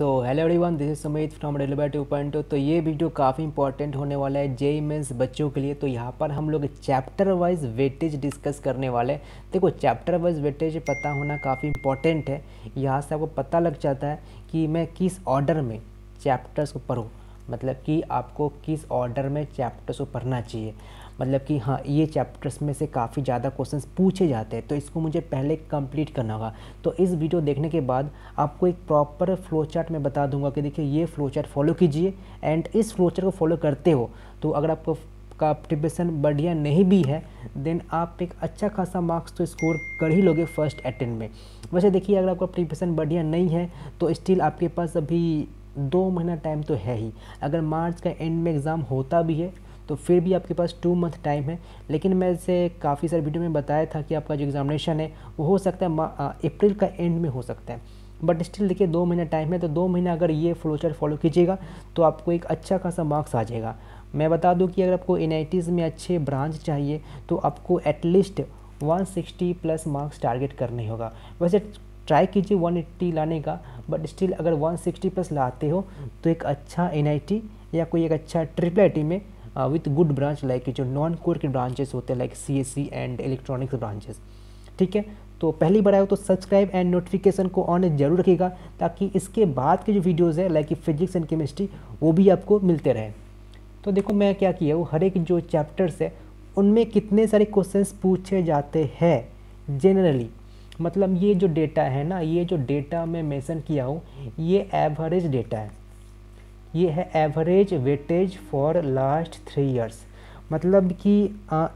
तो hello everyone this is Sumit from railway two point तो ये वीडियो काफ़ी इंपॉर्टेंट होने वाला है जे मेंस बच्चों के लिए। तो यहाँ पर हम लोग चैप्टर वाइज वेटेज डिस्कस करने वाले हैं। देखो चैप्टर वाइज वेटेज पता होना काफ़ी इंपॉर्टेंट है। यहाँ से आपको पता लग जाता है कि मैं किस ऑर्डर में चैप्टर्स को पढ़ूँ। मतलब कि आपको किस ऑर्डर में चैप्टर्स को पढ़ना चाहिए। मतलब कि हाँ ये चैप्टर्स में से काफ़ी ज़्यादा क्वेश्चंस पूछे जाते हैं तो इसको मुझे पहले कंप्लीट करना होगा। तो इस वीडियो देखने के बाद आपको एक प्रॉपर फ्लो चार्ट में बता दूँगा कि देखिए ये फ्लो चार्ट फॉलो कीजिए एंड इस फ्लो चार्ट को फॉलो करते हो तो अगर आपको का प्रिपरेशन बढ़िया नहीं भी है देन आप एक अच्छा खासा मार्क्स तो स्कोर कर ही लोगे फ़र्स्ट अटेम्प्ट में। वैसे देखिए, अगर आपका प्रिपरेशन बढ़िया नहीं है तो स्टिल आपके पास अभी दो महीना टाइम तो है ही। अगर मार्च का एंड में एग्ज़ाम होता भी है तो फिर भी आपके पास टू मंथ टाइम है। लेकिन मैं इसे काफ़ी सारे वीडियो में बताया था कि आपका जो एग्ज़ामिनेशन है, वो हो सकता है अप्रैल का एंड में हो सकता है। बट स्टिल देखिए, दो महीना टाइम है तो दो महीना अगर ये फ्लोचर फॉलो कीजिएगा तो आपको एक अच्छा खासा मार्क्स आ जाएगा। मैं बता दूँ कि अगर आपको एन में अच्छे ब्रांच चाहिए तो आपको एटलीस्ट 160 प्लस मार्क्स टारगेट करने होगा। वैसे ट्राई कीजिए 180 लाने का बट स्टिल अगर 160 प्लस लाते हो तो एक अच्छा एनआईटी या कोई एक अच्छा ट्रिपल आईटी में विथ गुड ब्रांच लाइक जो नॉन कोर के ब्रांचेस होते हैं like C S C and electronics branches ठीक है? तो पहली बार आए हो तो सब्सक्राइब एंड नोटिफिकेशन को ऑन ज़रूर रखिएगा, ताकि इसके बाद के जो वीडियोज़ है लाइक फिजिक्स एंड केमिस्ट्री वो भी आपको मिलते रहे। तो देखो मैं क्या किया हूँ, हर एक जो चैप्टर्स है, उनमें कितने सारे क्वेश्चंस पूछे जाते हैं जनरली मतलब ये जो डेटा है ना, ये जो डेटा मैं मेंशन किया हूँ, ये एवरेज डेटा है। ये है average weightage for last three years मतलब कि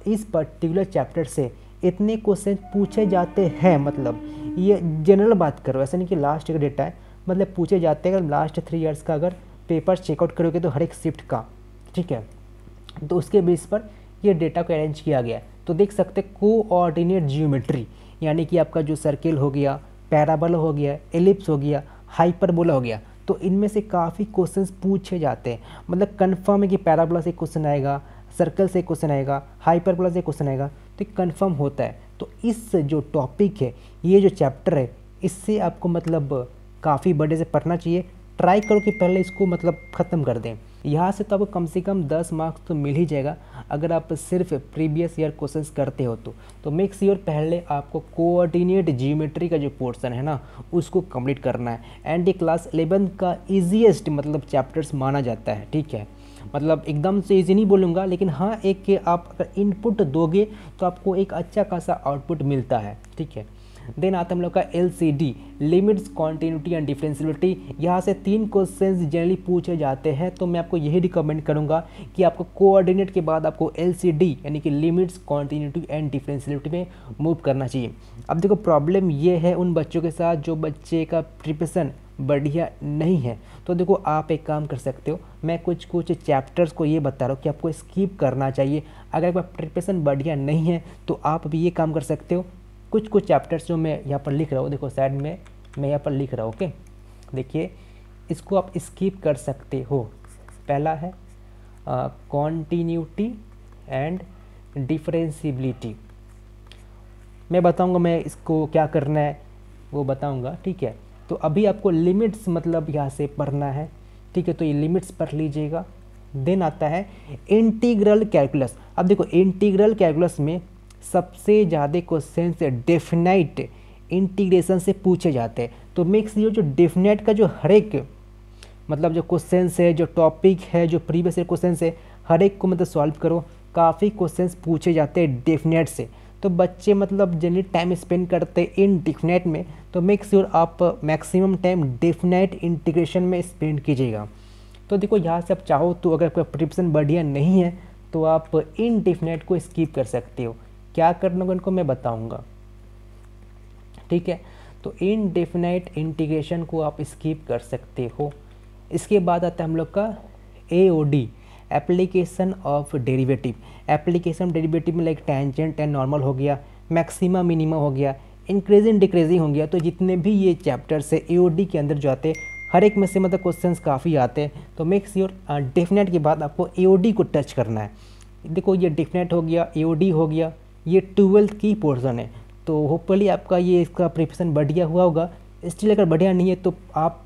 इस पर्टिकुलर चैप्टर से इतने क्वेश्चन पूछे जाते हैं मतलब। ये जनरल बात करो, ऐसा नहीं कि लास्ट का डेटा है मतलब पूछे जाते हैं अगर लास्ट थ्री इयर्स का अगर पेपर चेकआउट करोगे तो हर एक शिफ्ट का, ठीक है? तो उसके बेस पर ये डेटा को अरेंज किया गया है। तो देख सकते कोऑर्डिनेट जियोमेट्री यानी कि आपका जो सर्किल हो गया पैराबल हो गया एलिप्स हो गया हाइपरबोला हो गया तो इनमें से काफ़ी क्वेश्चंस पूछे जाते हैं। मतलब कन्फर्म है कि पैराबोला से क्वेश्चन आएगा सर्कल से क्वेश्चन आएगा हाइपरबोला से क्वेश्चन आएगा तो कन्फर्म होता है। तो इस जो टॉपिक है, ये जो चैप्टर है, इससे आपको मतलब काफ़ी बड़े से पढ़ना चाहिए। ट्राई करो कि पहले इसको मतलब ख़त्म कर दें। यहाँ से तो आपको कम से कम 10 मार्क्स तो मिल ही जाएगा अगर आप सिर्फ़ प्रीवियस ईयर क्वेश्चंस करते हो तो। तो मेक श्योर पहले आपको कोऑर्डिनेट जियोमेट्री का जो पोर्शन है ना, उसको कंप्लीट करना है। एंड ये क्लास एलेवन का ईजिएस्ट मतलब चैप्टर्स माना जाता है, ठीक है? मतलब एकदम से इजी नहीं बोलूँगा, लेकिन हाँ एक के आप अगर इनपुट दोगे तो आपको एक अच्छा खासा आउटपुट मिलता है, ठीक है? देन आता हम लोग का L C D limits continuity and differentiability यहाँ से तीन क्वेश्चन जनरली पूछे जाते हैं तो मैं आपको यही रिकमेंड करूँगा कि आपको कोऑर्डिनेट के बाद आपको एल सी डी यानी कि लिमिट्स कॉन्टीन्यूटी एंड डिफ्रेंसिबिलिटी में मूव करना चाहिए। अब देखो प्रॉब्लम ये है उन बच्चों के साथ जो बच्चे का प्रिपरेशन बढ़िया नहीं है। तो देखो, आप एक काम कर सकते हो, मैं कुछ कुछ चैप्टर्स को ये बता रहा हूँ कि आपको स्कीप करना चाहिए। अगर आपका प्रिपरेशन बढ़िया नहीं है तो आप अभी ये काम कर सकते हो। कुछ कुछ चैप्टर्स जो मैं यहाँ पर लिख रहा हूँ, देखो साइड में, मैं यहाँ पर लिख रहा हूँ ओके देखिए, इसको आप स्किप कर सकते हो। पहला है कॉन्टीन्यूटी एंड डिफरेंसिबिलिटी मैं बताऊँगा मैं इसको क्या करना है, वो बताऊँगा, ठीक है? तो अभी आपको लिमिट्स मतलब यहाँ से पढ़ना है, ठीक है? तो ये लिमिट्स पढ़ लीजिएगा। देन आता है इंटीग्रल कैलकुलस अब देखो इंटीग्रल कैलकुलस में सबसे ज़्यादा क्वेश्चन डेफिनाइट इंटीग्रेशन से पूछे जाते हैं। तो मेक्स यो जो डेफिनेट का जो हर एक मतलब जो क्वेश्चन है जो टॉपिक है, जो प्रीवियस क्वेश्चन है, हर एक को मतलब सॉल्व करो। काफ़ी क्वेश्चन पूछे जाते हैं डेफिनेट से। तो बच्चे मतलब जनरली टाइम स्पेंड करते हैं इन डिफिनेट में। तो मेक श्योर आप मैक्सिमम टाइम डेफिनेट इंटीग्रेशन में स्पेंड कीजिएगा। तो देखो, यहाँ से आप चाहो तो अगर आपका प्रिपरेशन बढ़िया नहीं है तो आप इन डिफिनेट को स्कीप कर सकते हो। क्या करना होगा इनको मैं बताऊँगा। ठीक है? तो इनडेफिनाइट इंटीग्रेशन को आप स्किप कर सकते हो। इसके बाद आता है हम लोग का A O D application of derivative application derivative में लाइक टेंजेंट एंड नॉर्मल हो गया मैक्सिमा मिनिमा हो गया इंक्रीजिंग डिक्रीजिंग हो गया तो जितने भी ये चैप्टर्स है ए ओ डी के अंदर जो आते हैं, हर एक में से मतलब क्वेश्चंस काफ़ी आते हैं। तो मेक श्योर डेफिनेट के बाद आपको ए ओ डी को टच करना है। देखो ये डेफिनेट हो गया ए हो गया ये ट्वेल्थ की पोर्सन है। तो होपफुली आपका ये इसका प्रिपरेशन बढ़िया हुआ होगा। स्टिल अगर बढ़िया नहीं है तो आप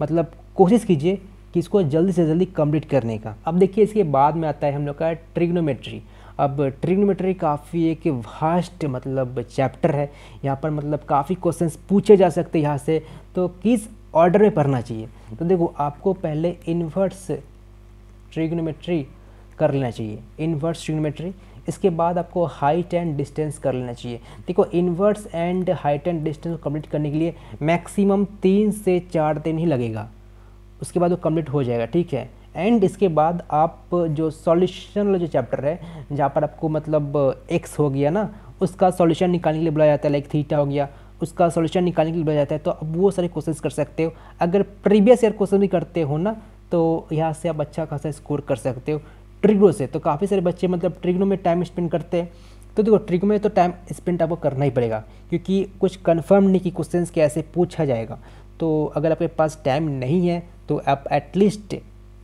मतलब कोशिश कीजिए कि इसको जल्दी से जल्दी कंप्लीट करने का। अब देखिए इसके बाद में आता है हम लोग का ट्रिग्नोमेट्री अब ट्रिग्नोमेट्री काफ़ी एक वास्ट मतलब चैप्टर है। यहाँ पर मतलब काफ़ी क्वेश्चंस पूछे जा सकते हैं यहाँ से। तो किस ऑर्डर में पढ़ना चाहिए? तो देखो, आपको पहले इन्वर्स ट्रिग्नोमेट्री कर लेना चाहिए। इन्वर्स ट्रिग्नोमेट्री इसके बाद आपको हाइट एंड डिस्टेंस कर लेना चाहिए। देखो inverse and height and distance को कंप्लीट करने के लिए मैक्सिमम तीन से चार दिन ही लगेगा। उसके बाद वो कंप्लीट हो जाएगा, ठीक है? एंड इसके बाद आप जो सॉल्यूशन वाला जो चैप्टर है, जहाँ पर आपको मतलब एक्स हो गया ना, उसका सॉल्यूशन निकालने के लिए बुलाया जाता है लाइक थीटा हो गया। उसका सॉल्यूशन निकालने के लिए बुलाया जाता है तो अब वो सारे क्वेश्चन कर सकते हो। अगर प्रीवियस ईयर क्वेश्चन भी करते हो ना तो यहाँ से आप अच्छा खासा स्कोर कर सकते हो। ट्रिग्नो से तो काफ़ी सारे बच्चे मतलब ट्रिग्नो में टाइम स्पेंड करते हैं। तो देखो ट्रिग्नो में तो टाइम स्पेंड आपको करना ही पड़ेगा क्योंकि कुछ कन्फर्म नहीं कि क्वेश्चन कैसे पूछा जाएगा। तो अगर आपके पास टाइम नहीं है तो आप एटलीस्ट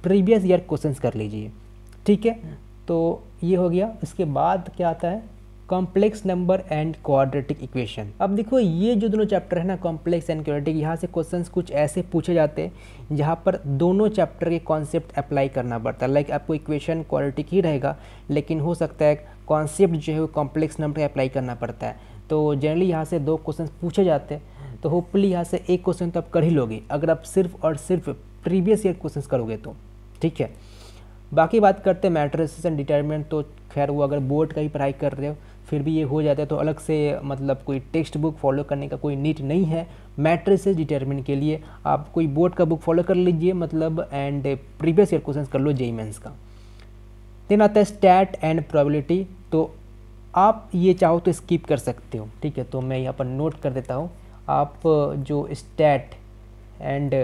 प्रीवियस ईयर क्वेश्चन कर लीजिए ठीक है? तो ये हो गया। इसके बाद क्या आता है? Complex number and quadratic equation अब देखो, ये जो दोनों चैप्टर है ना कॉम्प्लेक्स एंड क्वाड्रेटिक यहाँ से क्वेश्चंस कुछ ऐसे पूछे जाते हैं, जहाँ पर दोनों चैप्टर के कॉन्सेप्ट अप्लाई करना पड़ता है। लाइक आपको इक्वेशन क्वाड्रेटिक ही रहेगा, लेकिन हो सकता है कॉन्सेप्ट जो है वो कॉम्प्लेक्स नंबर का अप्लाई करना पड़ता है। तो जनरली यहाँ से दो क्वेश्चन पूछे जाते हैं तो होपफुली यहाँ से एक क्वेश्चन तो आप कर ही लोगे, अगर आप सिर्फ़ और सिर्फ़ प्रीवियस ईयर क्वेश्चन करोगे तो। ठीक है? बाकी बात करते हैं मैट्रिसेस एंड डिटर्मिनेंट तो खैर वो अगर बोर्ड का ही पढ़ाई कर रहे हो फिर भी ये हो जाता है तो अलग से मतलब कोई टेक्स्ट बुक फॉलो करने का कोई नीट नहीं है। मैट्रिसेस डिटर्मिन के लिए आप कोई बोर्ड का बुक फॉलो कर लीजिए मतलब एंड प्रीवियस ईयर क्वेश्चन कर लो जेई मेंस का। देन आता है स्टैट एंड प्रोबेबिलिटी तो आप ये चाहो तो स्किप कर सकते हो, ठीक है? तो मैं यहाँ पर नोट कर देता हूँ। आप, जो स्टैट एंड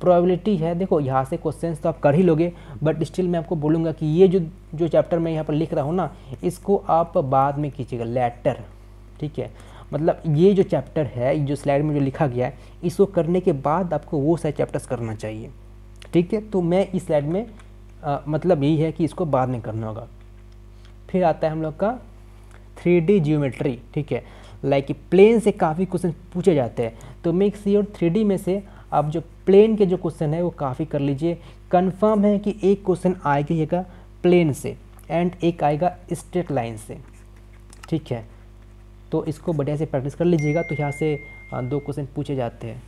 प्रोबेबिलिटी है। देखो यहाँ से क्वेश्चन तो आप कर ही लोगे बट स्टिल मैं आपको बोलूँगा कि ये जो जो चैप्टर मैं यहाँ पर लिख रहा हूँ ना इसको आप बाद में कीजिएगा लेटर ठीक है? मतलब ये जो चैप्टर है जो स्लाइड में जो लिखा गया है इसको करने के बाद आपको वो सारे चैप्टर्स करना चाहिए ठीक है? तो मैं इस स्लाइड में आ, मतलब यही है कि इसको बाद में करना होगा। फिर आता है हम लोग का थ्री डी जियोमेट्री ठीक है? लाइक प्लेन से काफ़ी क्वेश्चन पूछे जाते हैं। तो मेक श्योर थ्री में से आप जो प्लेन के जो क्वेश्चन है, वो काफ़ी कर लीजिए। कंफर्म है कि एक क्वेश्चन आएगा प्लेन से एंड एक आएगा स्ट्रेट लाइन से। ठीक है? तो इसको बढ़िया से प्रैक्टिस कर लीजिएगा। तो यहाँ से दो क्वेश्चन पूछे जाते हैं।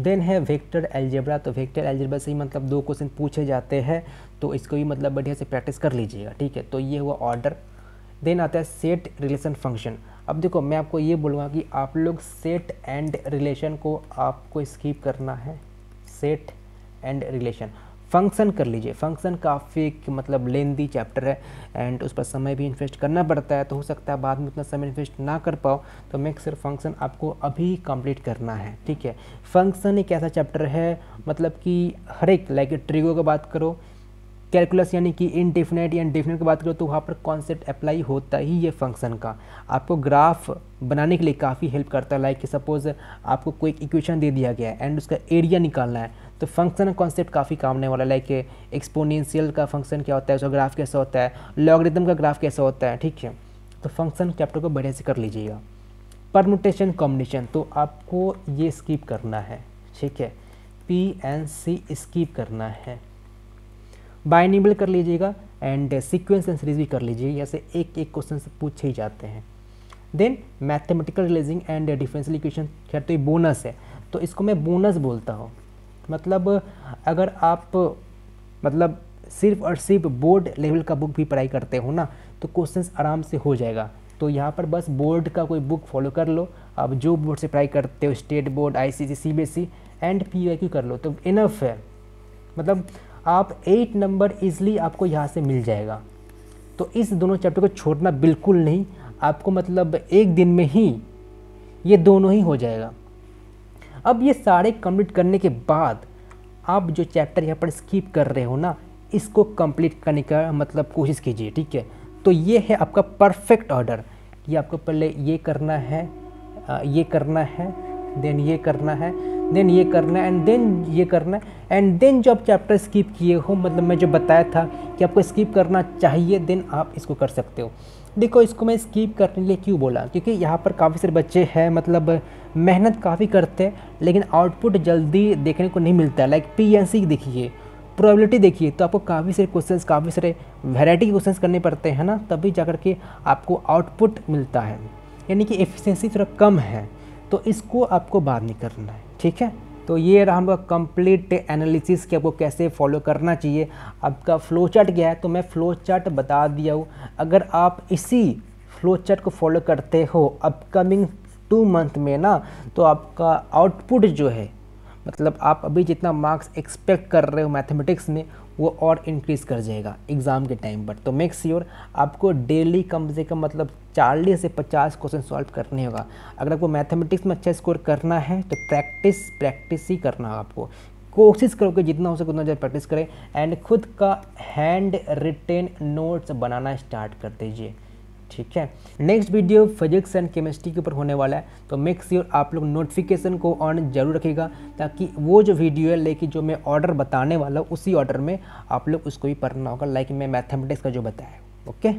देन है वेक्टर एल्जेब्रा तो वेक्टर एल्जेब्रा से ही मतलब दो क्वेश्चन पूछे जाते हैं। तो इसको भी मतलब बढ़िया से प्रैक्टिस कर लीजिएगा। ठीक है? तो ये हुआ ऑर्डर देन आता है सेट रिलेशन फ़ंक्शन अब देखो, मैं आपको ये बोलूँगा कि आप लोग सेट एंड रिलेशन को आपको स्कीप करना है। सेट एंड रिलेशन फ़ंक्शन कर लीजिए। फ़ंक्शन काफ़ी मतलब लेंदी चैप्टर है एंड उस पर समय भी इन्वेस्ट करना पड़ता है। तो हो सकता है बाद में उतना समय इन्वेस्ट ना कर पाओ। तो मेक सिर्फ़ फ़ंक्शन आपको अभी कंप्लीट करना है। ठीक है? फ़ंक्शन एक ऐसा चैप्टर है मतलब कि हर एक लाइक ट्रिगो की बात करो कैलकुलस यानी कि इनडिफिनेट या डिफिनेट की बात करो तो वहाँ पर कॉन्सेप्ट अप्लाई होता ही ये फ़ंक्शन का। आपको ग्राफ बनाने के लिए काफ़ी हेल्प करता है। लाइक सपोज़ आपको कोई इक्वेशन दे दिया गया है एंड उसका एरिया निकालना है तो फ़ंक्शन कॉन्सेप्ट काफ़ी काम आने वाला लाइक एक्सपोनेंशियल का फ़ंक्शन क्या होता है, उसका ग्राफ कैसा होता है लॉगरिदम का ग्राफ कैसा होता है, ठीक है? तो फ़ंक्शन चैप्टर को बढ़िया से कर लीजिएगा। परमुटेशन कॉम्बिनेशन तो आपको ये स्कीप करना है, ठीक है? पी एन सी स्कीप करना है। बाइनिबल कर लीजिएगा एंड सीक्वेंस सीरीज़ भी कर लीजिए, ऐसे एक एक क्वेश्चन से पूछे ही जाते हैं। Then mathematical reasoning and differential equation खैर तो ये बोनस है। तो इसको मैं बोनस बोलता हूँ। मतलब अगर आप मतलब सिर्फ़ और सिर्फ़ बोर्ड लेवल का बुक भी पढ़ाई करते हो ना तो क्वेश्चंस आराम से हो जाएगा। तो यहाँ पर बस बोर्ड का कोई बुक फॉलो कर लो। आप जो बोर्ड से पढ़ाई करते हो state board I C C B S and P Q कर लो तो इनफ है। मतलब आप एट नंबर ईजिली आपको यहाँ से मिल जाएगा। तो इस दोनों चैप्टर को छोड़ना बिल्कुल नहीं, आपको मतलब एक दिन में ही ये दोनों ही हो जाएगा। अब ये सारे कंप्लीट करने के बाद आप जो चैप्टर यहाँ पर स्किप कर रहे हो ना, इसको कंप्लीट करने का मतलब कोशिश कीजिए, ठीक है? तो ये है आपका परफेक्ट ऑर्डर कि आपको पहले ये करना है ये करना है देन ये करना है देन ये करना है एंड देन ये करना है एंड देन जो आप चैप्टर स्किप किए हो मतलब मैं जो बताया था कि आपको स्किप करना चाहिए देन आप इसको कर सकते हो। देखो, इसको मैं स्कीप करने के लिए क्यों बोला? क्योंकि यहाँ पर काफ़ी सारे बच्चे हैं मतलब मेहनत काफ़ी करते हैं, लेकिन आउटपुट जल्दी देखने को नहीं मिलता। लाइक पी एन सी देखिए प्रोबेबिलिटी देखिए तो आपको काफ़ी सारे क्वेश्चंस काफ़ी सारे वैरायटी के क्वेश्चंस करने पड़ते हैं ना, तभी जा के आपको आउटपुट मिलता है। यानी कि एफिशिएंसी थोड़ा कम है तो इसको आपको बाद नहीं करना है। ठीक है? तो ये रहा हम कंप्लीट एनालिसिस कि आपको कैसे फॉलो करना चाहिए। आपका फ्लो चार्ट क्या है? तो मैं फ्लो चार्ट बता दिया हूँ। अगर आप इसी फ्लो चार्ट को फॉलो करते हो अपकमिंग टू मंथ में ना तो आपका आउटपुट जो है मतलब आप अभी जितना मार्क्स एक्सपेक्ट कर रहे हो मैथमेटिक्स में, वो और इंक्रीज़ कर जाएगा एग्ज़ाम के टाइम पर। तो मेक श्योर आपको डेली कम से कम मतलब चालीस से पचास क्वेश्चन सॉल्व करने होगा। अगर आपको मैथमेटिक्स में अच्छा स्कोर करना है तो प्रैक्टिस प्रैक्टिस ही करना होगा आपको। कोशिश करो कि जितना हो सके उतना ज़्यादा प्रैक्टिस करें। एंड खुद का हैंड रिटेन नोट्स बनाना स्टार्ट कर दीजिए। ठीक है? Next video physics and chemistry के ऊपर होने वाला है तो मेक श्योर आप लोग नोटिफिकेशन को ऑन ज़रूर रखेगा ताकि वो जो वीडियो है लेकिन जो मैं ऑर्डर बताने वाला हूँ, उसी ऑर्डर में आप लोग उसको भी पढ़ना होगा लाइक मैं मैथमेटिक्स का जो बताया ओके